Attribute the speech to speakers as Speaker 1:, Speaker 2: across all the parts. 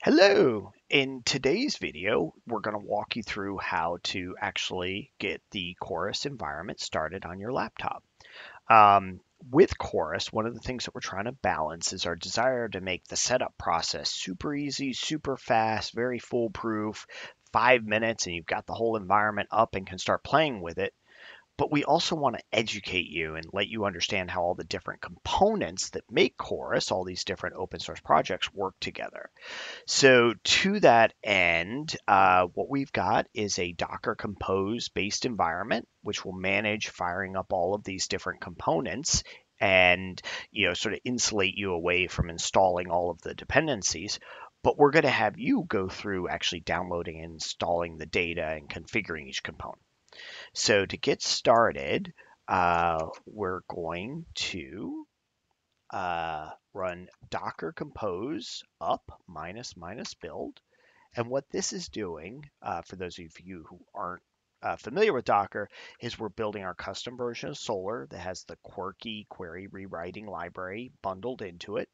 Speaker 1: Hello! In today's video, we're going to walk you through how to actually get the Chorus environment started on your laptop. Um, with Chorus, one of the things that we're trying to balance is our desire to make the setup process super easy, super fast, very foolproof, five minutes, and you've got the whole environment up and can start playing with it but we also want to educate you and let you understand how all the different components that make Chorus, all these different open source projects, work together. So, to that end, uh, what we've got is a Docker Compose based environment, which will manage firing up all of these different components and you know sort of insulate you away from installing all of the dependencies but we're going to have you go through actually downloading and installing the data and configuring each component so to get started, uh, we're going to uh, run docker compose up minus minus build. And what this is doing, uh, for those of you who aren't uh, familiar with Docker, is we're building our custom version of Solr that has the Querqy query rewriting library bundled into it.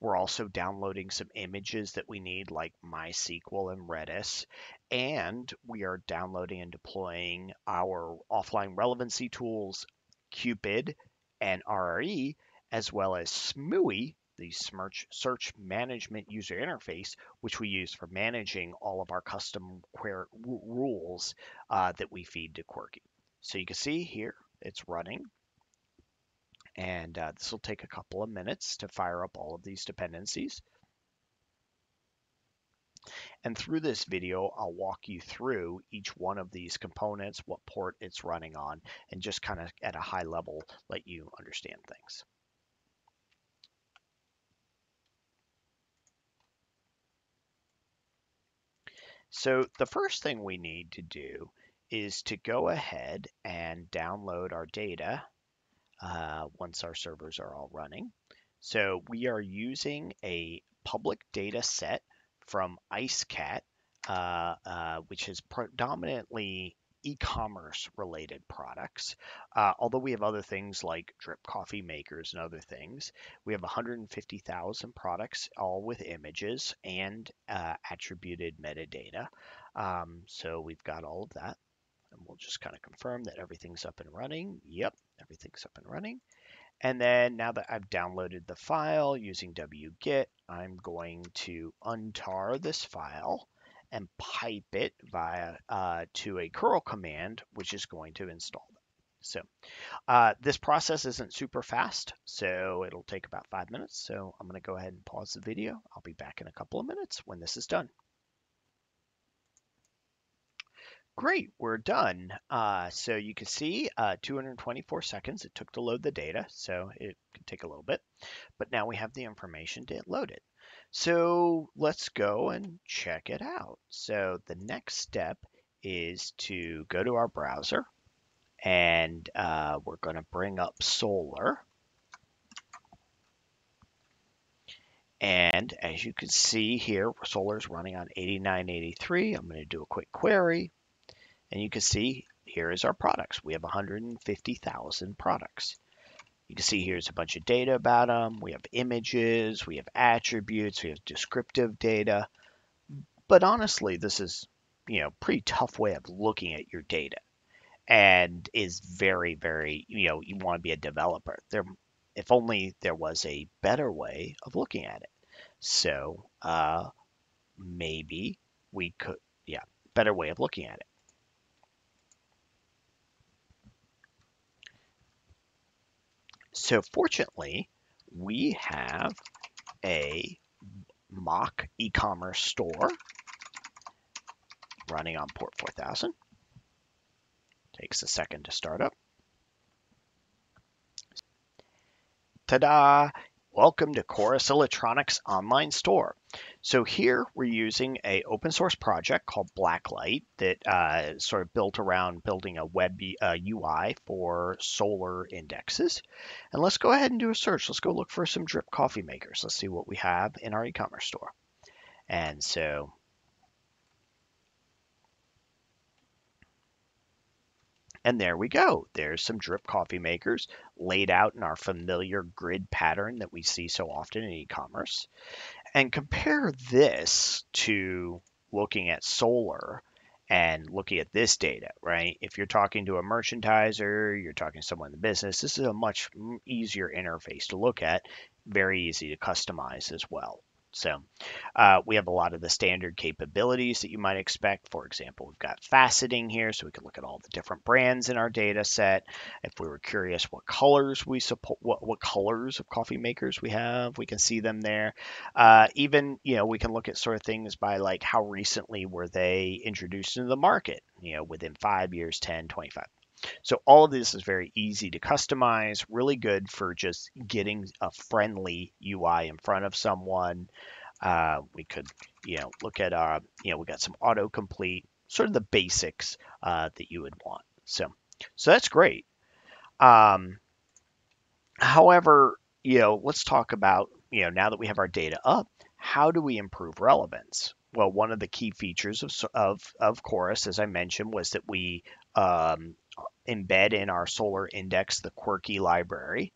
Speaker 1: We're also downloading some images that we need, like MySQL and Redis. And we are downloading and deploying our offline relevancy tools, Quepid and RRE, as well as SMUI, the search management user interface, which we use for managing all of our custom query rules uh, that we feed to Querqy. So you can see here it's running. And uh, this will take a couple of minutes to fire up all of these dependencies. And through this video, I'll walk you through each one of these components, what port it's running on, and just kind of at a high level, let you understand things. So the first thing we need to do is to go ahead and download our data uh, once our servers are all running. So we are using a public data set from IceCat, uh, uh, which is predominantly e-commerce related products. Uh, although we have other things like drip coffee makers and other things, we have 150,000 products, all with images and uh, attributed metadata. Um, so we've got all of that. And we'll just kind of confirm that everything's up and running. Yep, everything's up and running. And then now that I've downloaded the file using wget, I'm going to untar this file and pipe it via uh, to a curl command, which is going to install them. So uh, this process isn't super fast, so it'll take about five minutes. So I'm going to go ahead and pause the video. I'll be back in a couple of minutes when this is done. Great, we're done. Uh, so you can see uh, 224 seconds it took to load the data, so it could take a little bit. But now we have the information to load it. So let's go and check it out. So the next step is to go to our browser and uh, we're going to bring up Solr. And as you can see here, Solr is running on 8983. I'm going to do a quick query. And you can see here is our products. We have 150,000 products. You can see here's a bunch of data about them. We have images, we have attributes, we have descriptive data. But honestly, this is, you know, pretty tough way of looking at your data and is very, very, you know, you want to be a developer. There, if only there was a better way of looking at it. So uh, maybe we could, yeah, better way of looking at it. So fortunately, we have a mock e-commerce store running on port 4000. Takes a second to start up. Ta-da! Welcome to Chorus Electronics online store. So here we're using a open source project called Blacklight that uh, sort of built around building a web uh, UI for Solr indexes. And let's go ahead and do a search. Let's go look for some drip coffee makers. Let's see what we have in our e-commerce store. And so And there we go. There's some drip coffee makers laid out in our familiar grid pattern that we see so often in e-commerce. And compare this to looking at Solr and looking at this data, right? If you're talking to a merchandiser, you're talking to someone in the business, this is a much easier interface to look at, very easy to customize as well. So uh, we have a lot of the standard capabilities that you might expect. For example, we've got faceting here, so we can look at all the different brands in our data set. If we were curious what colors we support, what, what colors of coffee makers we have, we can see them there. Uh, even, you know, we can look at sort of things by like how recently were they introduced into the market, you know, within five years, 10, 25. So all of this is very easy to customize, really good for just getting a friendly UI in front of someone. Uh, we could, you know, look at our, you know, we got some autocomplete, sort of the basics uh, that you would want. So, so that's great. Um, however, you know, let's talk about, you know, now that we have our data up, how do we improve relevance? Well, one of the key features of, of, of Chorus, as I mentioned, was that we um, embed in our Solr Index the Querqy library,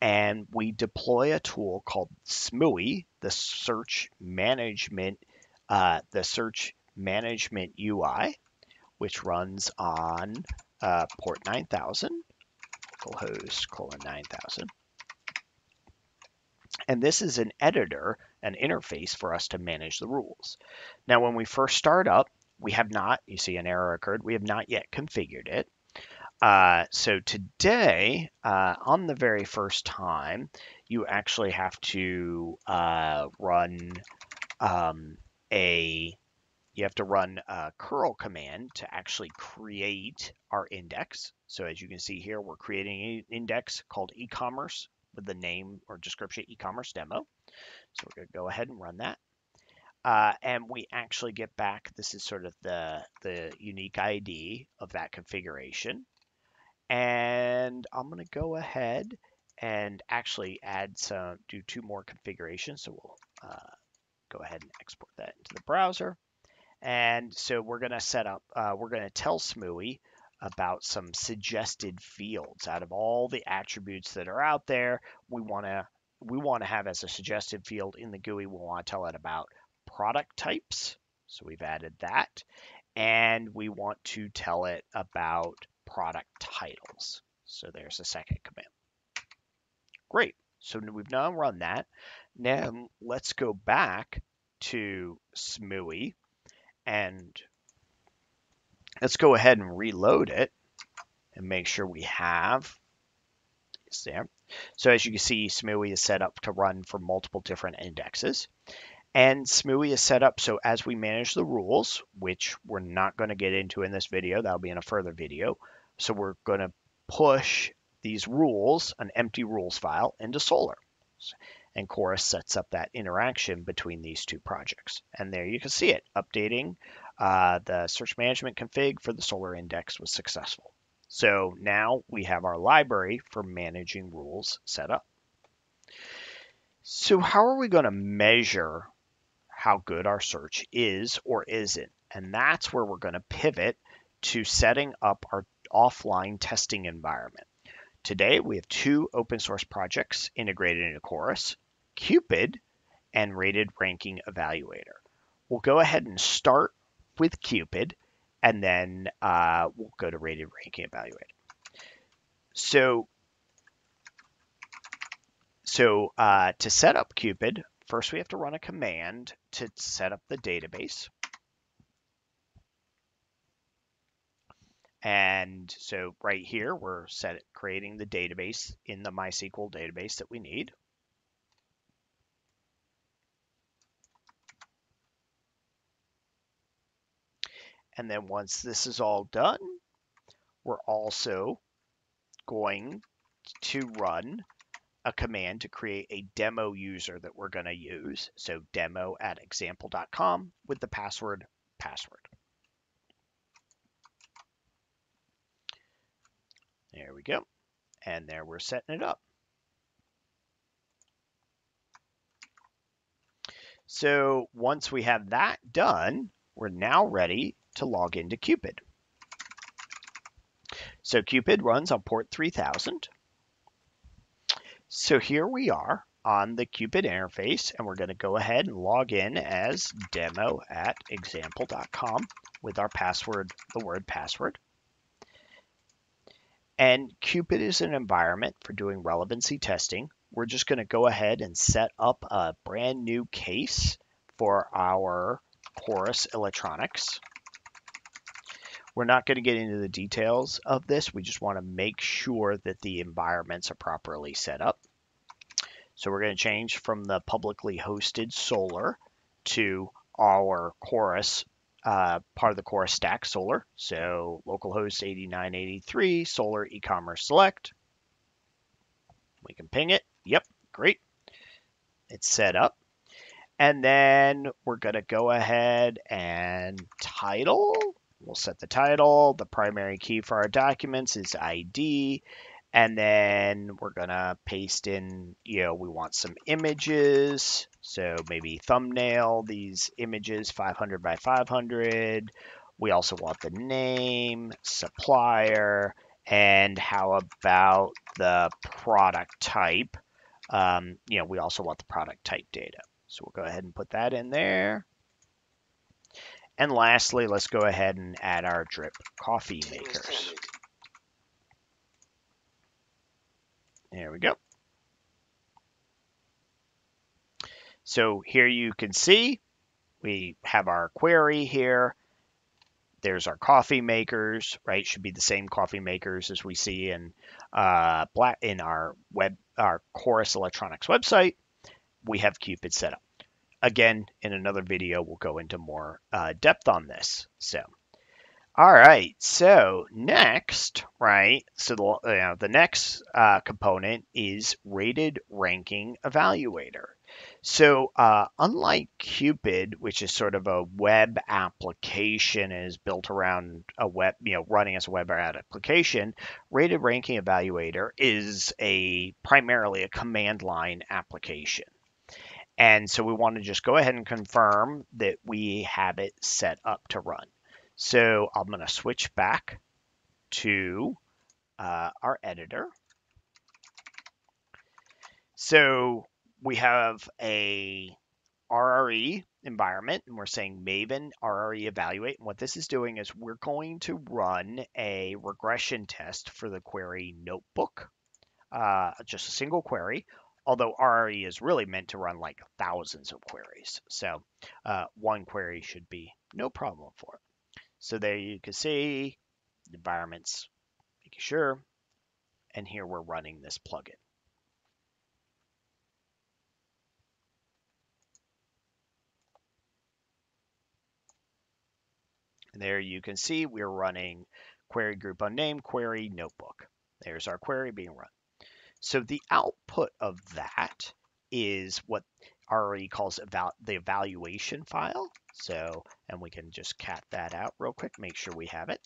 Speaker 1: and we deploy a tool called SMUI, the Search Management, uh, the Search Management UI, which runs on uh, port 9000, localhost colon 9000. And this is an editor, an interface for us to manage the rules. Now, when we first start up, we have not, you see an error occurred, we have not yet configured it. Uh, so today, uh, on the very first time, you actually have to uh, run um, a you have to run a curl command to actually create our index. So as you can see here, we're creating an index called e-commerce with the name or description e-commerce demo. So we're going to go ahead and run that. Uh, and we actually get back, this is sort of the, the unique ID of that configuration. And I'm going to go ahead and actually add some, do two more configurations. So we'll uh, go ahead and export that into the browser. And so we're going to set up, uh, we're going to tell SMUI about some suggested fields out of all the attributes that are out there. We want to we want to have as a suggested field in the GUI, we want to tell it about product types. So we've added that. And we want to tell it about product titles. So there's a second command. Great. So we've now run that. Now let's go back to SMUI and let's go ahead and reload it and make sure we have it's there. So as you can see, SMUI is set up to run for multiple different indexes. And SMUI is set up so as we manage the rules, which we're not going to get into in this video, that'll be in a further video, so we're going to push these rules, an empty rules file, into Solr. And Chorus sets up that interaction between these two projects. And there you can see it, updating uh, the search management config for the Solr Index was successful. So now we have our library for managing rules set up. So how are we going to measure how good our search is or isn't? And that's where we're going to pivot to setting up our offline testing environment. Today, we have two open source projects integrated into Chorus, Quepid and Rated Ranking Evaluator. We'll go ahead and start with Quepid, and then uh, we'll go to Rated Ranking Evaluator. So, so uh, to set up Quepid, first we have to run a command to set up the database. And so right here, we're set creating the database in the MySQL database that we need. And then once this is all done, we're also going to run a command to create a demo user that we're going to use. So demo at example.com with the password password. There we go. And there we're setting it up. So once we have that done, we're now ready to log into Quepid. So Quepid runs on port 3000. So here we are on the Quepid interface and we're going to go ahead and log in as demo at example.com with our password, the word password. And Quepid is an environment for doing relevancy testing. We're just going to go ahead and set up a brand new case for our Chorus Electronics. We're not going to get into the details of this. We just want to make sure that the environments are properly set up. So we're going to change from the publicly hosted Solr to our Chorus, uh, part of the Core stack Solr. So localhost 8983, Solr e-commerce select. We can ping it. Yep, great. It's set up. And then we're going to go ahead and title. We'll set the title. The primary key for our documents is ID. And then we're going to paste in, you know, we want some images. So maybe thumbnail, these images 500 by 500. We also want the name, supplier, and how about the product type? Um, you know, we also want the product type data. So we'll go ahead and put that in there. And lastly, let's go ahead and add our drip coffee makers. There we go. So here you can see we have our query here. There's our coffee makers, right? Should be the same coffee makers as we see in uh, black in our web, our Chorus Electronics website. We have Quepid set up. Again, in another video, we'll go into more uh, depth on this. So. All right, so next, right, so the, you know, the next uh, component is rated ranking evaluator. So uh, unlike Quepid, which is sort of a web application is built around a web, you know, running as a web application, rated ranking evaluator is a primarily a command line application. And so we want to just go ahead and confirm that we have it set up to run. So I'm going to switch back to uh, our editor. So we have a RRE environment and we're saying Maven RRE evaluate. And what this is doing is we're going to run a regression test for the query notebook, uh, just a single query, although RRE is really meant to run like thousands of queries. So uh, one query should be no problem for it. So there you can see the environments, making sure, and here we're running this plugin. And there you can see we're running query group unnamed query notebook. There's our query being run. So the output of that is what RRE calls the evaluation file. So, and we can just cat that out real quick, make sure we have it.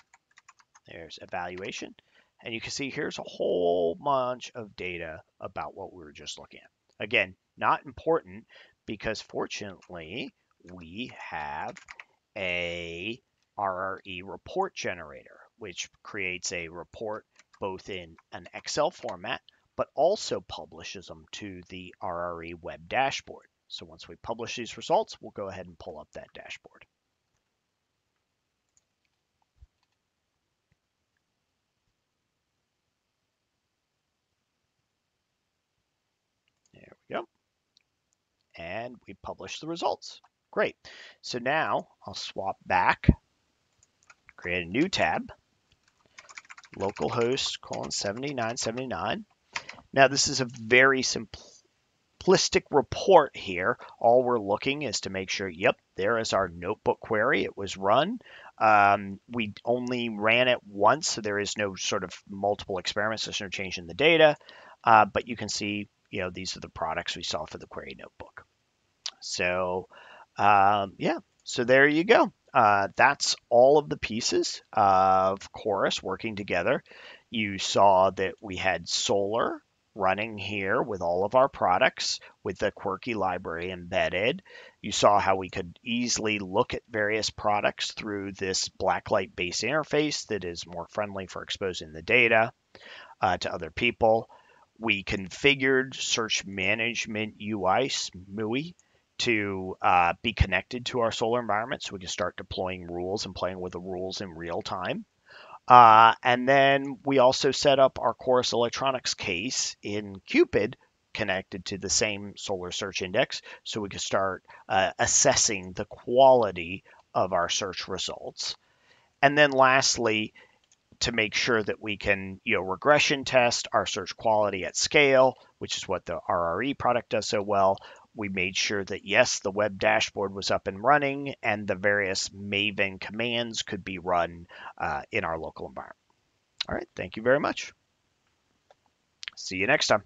Speaker 1: There's evaluation. And you can see here's a whole bunch of data about what we were just looking at. Again, not important because fortunately we have a RRE report generator, which creates a report both in an Excel format, but also publishes them to the RRE web dashboard. So once we publish these results, we'll go ahead and pull up that dashboard. There we go. And we publish the results. Great. So now I'll swap back, create a new tab, localhost colon 7979. Now this is a very simplistic report here. All we're looking is to make sure, yep, there is our notebook query. It was run. Um, we only ran it once, so there is no sort of multiple experiments. There's no change in the data. Uh, but you can see, you know, these are the products we saw for the query notebook. So, um, yeah, so there you go. Uh, that's all of the pieces of Chorus working together. You saw that we had Solr running here with all of our products with the Querqy library embedded. You saw how we could easily look at various products through this blacklight based interface that is more friendly for exposing the data uh, to other people. We configured Search Management UI, SMUI, to uh, be connected to our Solr environment so we can start deploying rules and playing with the rules in real time. Uh, and then we also set up our Chorus Electronics case in Quepid connected to the same Solr search index so we can start uh, assessing the quality of our search results. And then lastly, to make sure that we can you know regression test our search quality at scale, which is what the RRE product does so well. We made sure that yes, the web dashboard was up and running, and the various Maven commands could be run uh, in our local environment. All right, thank you very much. See you next time.